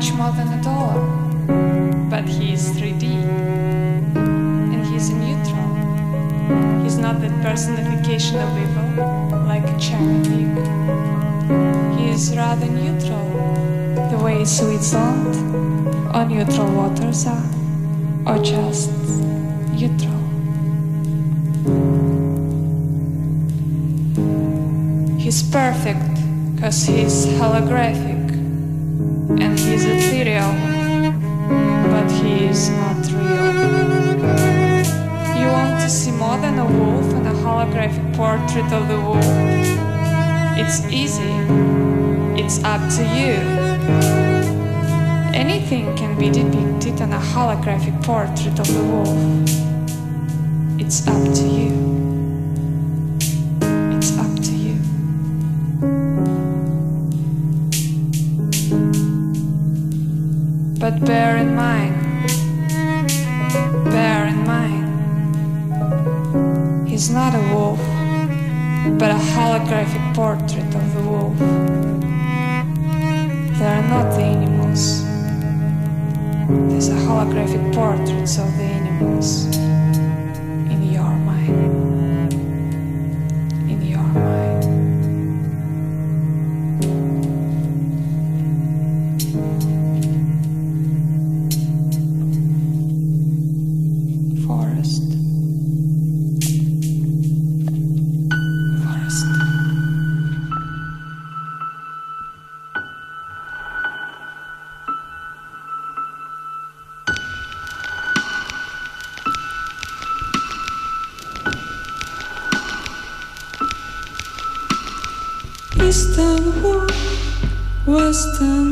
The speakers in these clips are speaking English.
much more than a dollar, but he is 3D, and he's a neutral. He's not that personification of evil, like a cherry. He is rather neutral, the way Switzerland or neutral waters are, or just neutral. He's perfect because he's holographic and ethereal, but he is not real. You want to see more than a wolf and a holographic portrait of the wolf? It's easy, it's up to you. Anything can be depicted on a holographic portrait of the wolf. It's up to you. But bear in mind, bear in mind, he's not a wolf, but a holographic portrait of the wolf. They are not the animals. There's a holographic portraits of the animals Eastern wall, Western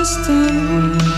understand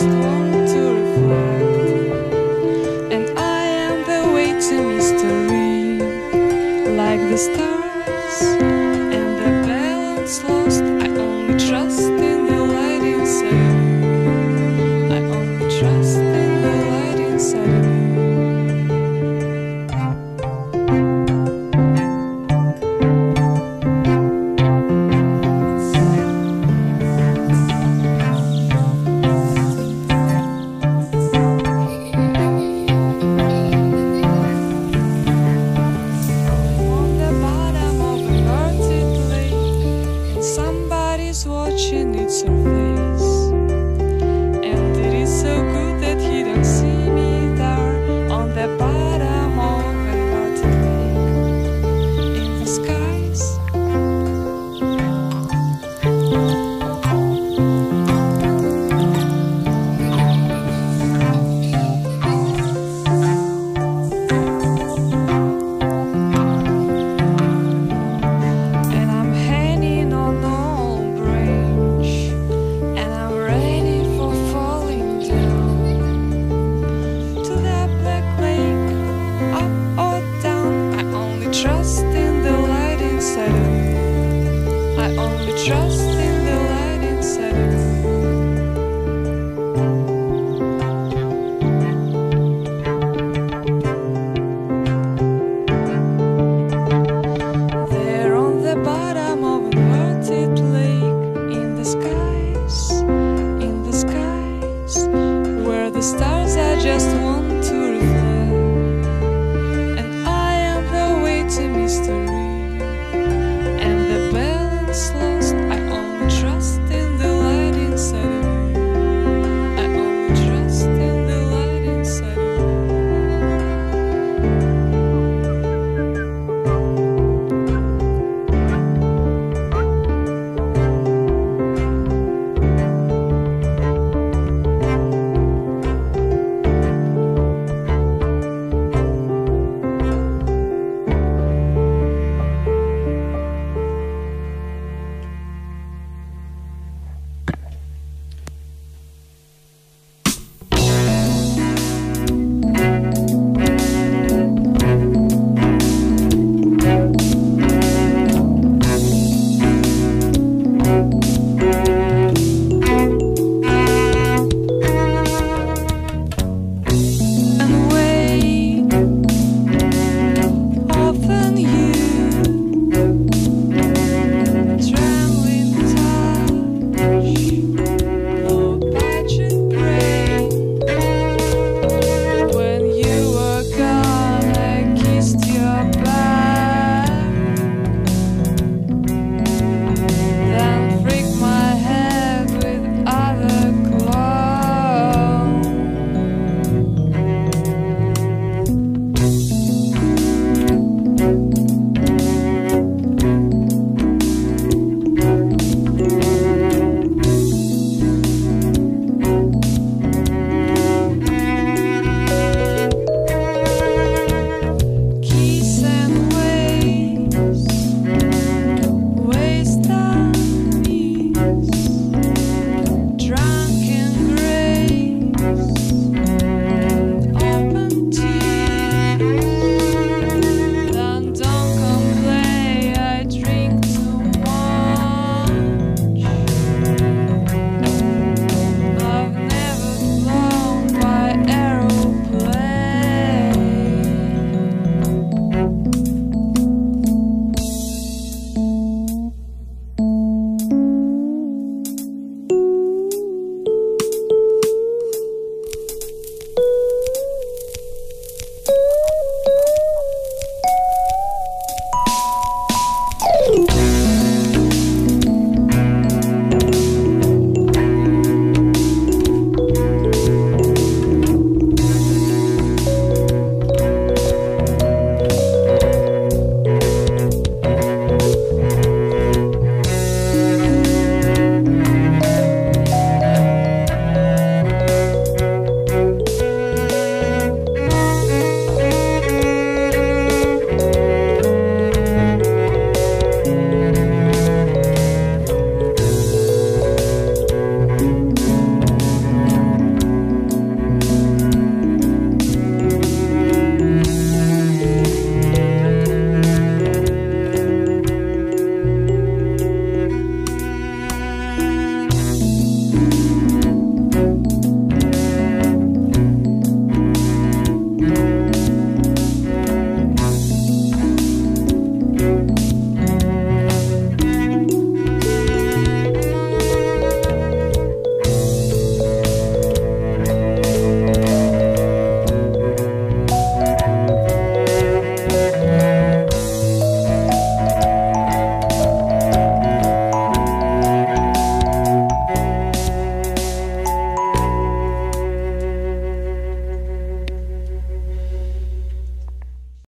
just one to reflect. And I am the way to mystery, like the stars